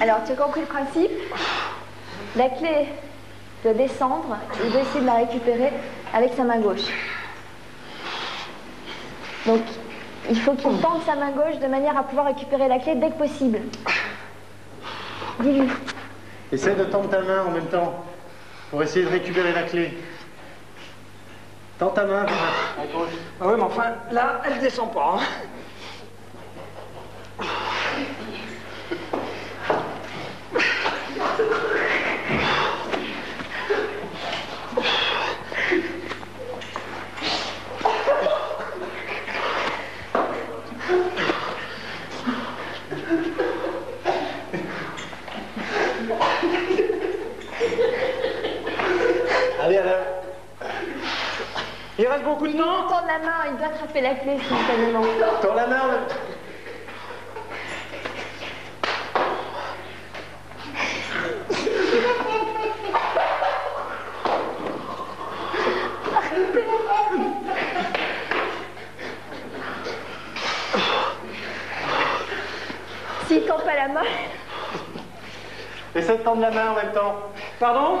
Alors, tu as compris le principe? La clé doit descendre et il doit essayer de la récupérer avec sa main gauche. Donc, il faut qu'il tende sa main gauche de manière à pouvoir récupérer la clé dès que possible. Dis-lui. Essaie de tendre ta main en même temps pour essayer de récupérer la clé. Tends ta main, à gauche. Ah oui, mais enfin, là, elle descend pas. hein. Allez, Alain. Il reste beaucoup de temps Tendre la main, il doit attraper la clé simultanément. Tends la main. S'il tend pas la main, Essaie de tendre la main en même temps. Pardon?